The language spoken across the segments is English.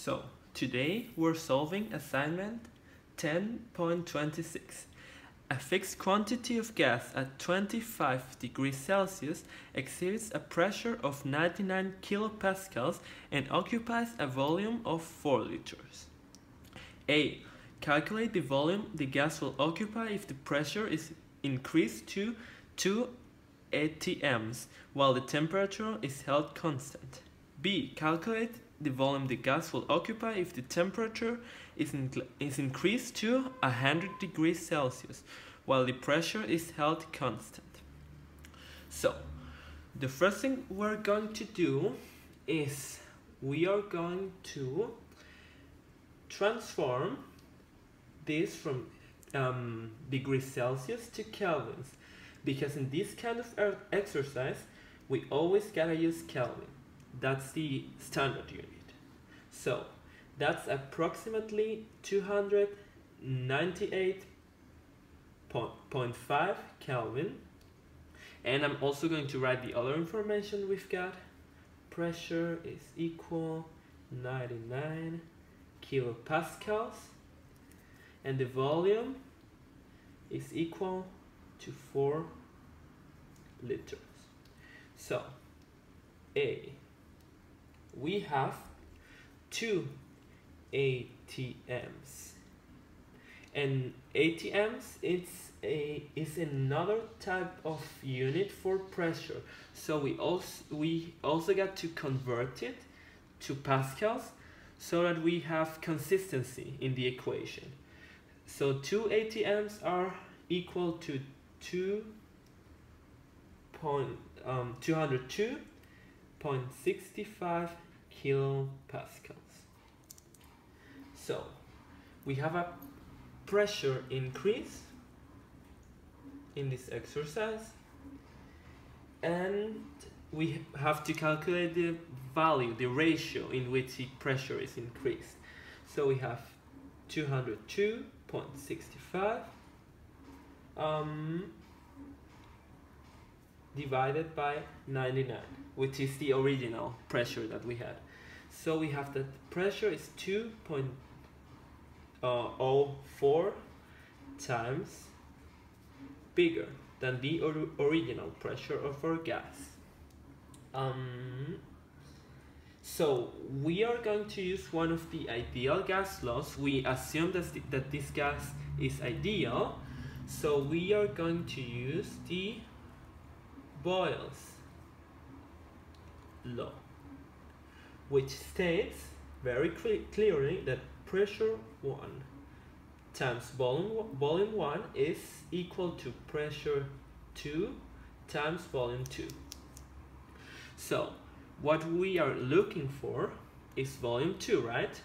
So, today we're solving assignment 10.26. A fixed quantity of gas at 25 degrees Celsius exhibits a pressure of 99 kilopascals and occupies a volume of 4 liters. A. Calculate the volume the gas will occupy if the pressure is increased to 2 atms while the temperature is held constant. B. Calculate the volume the gas will occupy if the temperature is, in is increased to 100 degrees Celsius while the pressure is held constant. So, the first thing we're going to do is we are going to transform this from um, degrees Celsius to Kelvins because in this kind of exercise we always gotta use Kelvin that's the standard unit. So that's approximately 298.5 Kelvin. And I'm also going to write the other information we've got. Pressure is equal 99 kilopascals. And the volume is equal to 4 liters. So, A we have two ATMs and ATMs it's a is another type of unit for pressure. So we also we also got to convert it to pascals so that we have consistency in the equation. So two ATMs are equal to 2 point um, 202.65 kilopascals. So we have a pressure increase in this exercise and we have to calculate the value, the ratio in which the pressure is increased. So we have 202.65 um, divided by 99, which is the original pressure that we had. So we have that pressure is 2.04 times bigger than the or original pressure of our gas. Um, so we are going to use one of the ideal gas laws. We assume that, that this gas is ideal. So we are going to use the Boyle's law which states very clearly that pressure 1 times volume, volume 1 is equal to pressure 2 times volume 2. So, what we are looking for is volume 2, right?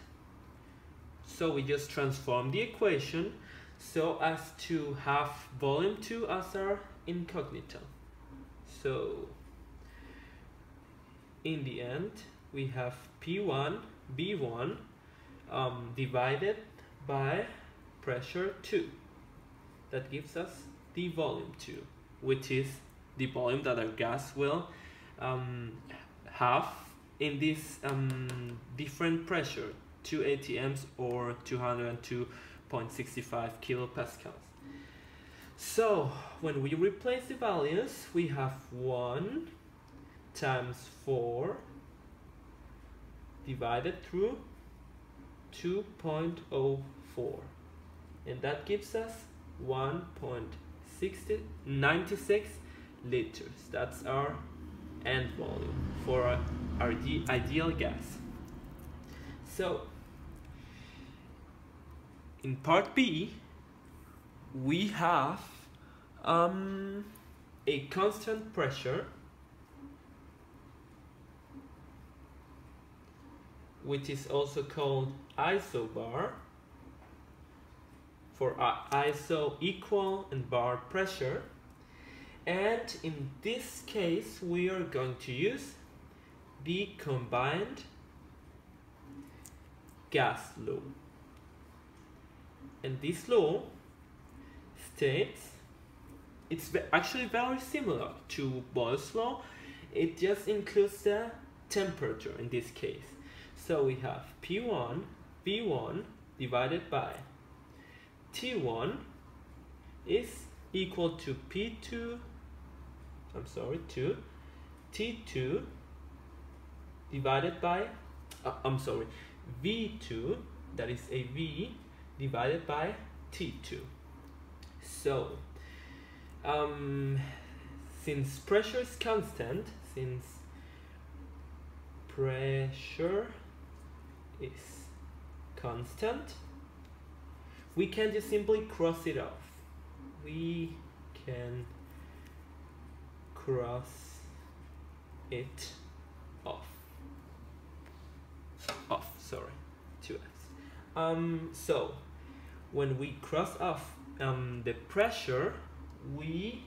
So we just transform the equation so as to have volume 2 as our incognito. So, in the end, we have P1, V1 um, divided by pressure 2. That gives us the volume 2, which is the volume that our gas will um, have in this um, different pressure, 2 atms or 202.65 kilopascals. So when we replace the values, we have 1 times 4 divided through 2.04 and that gives us 1.96 liters. That's our end volume for our, ideal gas. So in part B we have um, a constant pressure which is also called isobar for uh, iso equal and bar pressure. And in this case we are going to use the combined gas law. And this law states it's actually very similar to Boyle's law. It just includes the temperature in this case So we have P1, V1 divided by T1 is equal to P2, I'm sorry, 2, T2 divided by, uh, I'm sorry, V2, that is a V divided by T2. So, um, since pressure is constant, since pressure is constant, we can just simply cross it off. We can cross it off. Off, sorry, two F's. Um, so, when we cross off um, the pressure, we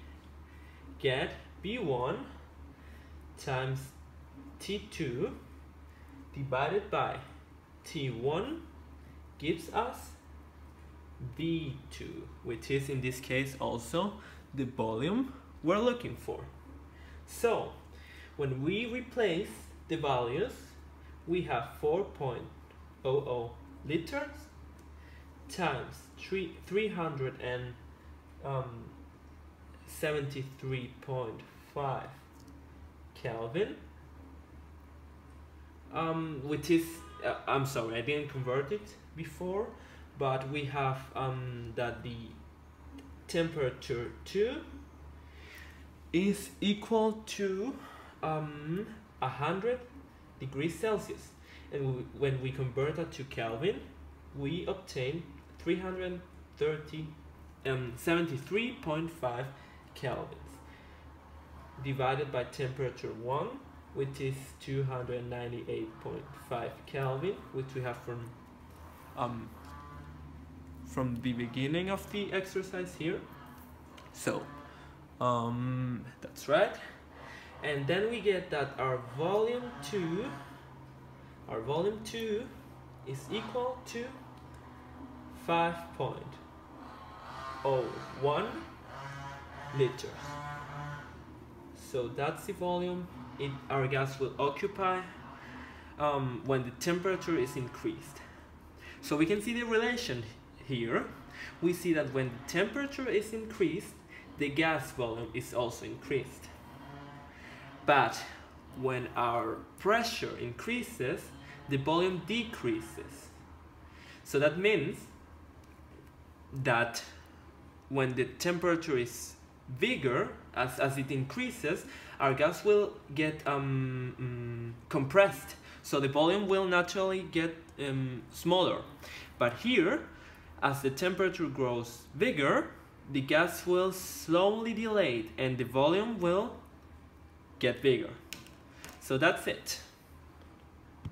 get V1 times T2 divided by T1 gives us V2, which is in this case also the volume we're looking for. So, when we replace the values, we have 4.00 liters times three, 373.5 Kelvin um, which is uh, I'm sorry I didn't convert it before but we have um, that the temperature 2 is equal to um, 100 degrees Celsius. And we, when we convert that to Kelvin we obtain 330 um, 73.5 kelvins divided by temperature 1 which is 298.5 Kelvin which we have from um, from the beginning of the exercise here so um, that's right and then we get that our volume 2 our volume 2 is equal to 5.01 liters. So that's the volume it, our gas will occupy um, when the temperature is increased. So we can see the relation here. We see that when the temperature is increased, the gas volume is also increased. But when our pressure increases, the volume decreases. So that means that when the temperature is bigger, as, as it increases, our gas will get um, um, compressed. So the volume will naturally get um, smaller. But here, as the temperature grows bigger, the gas will slowly dilate and the volume will get bigger. So that's it.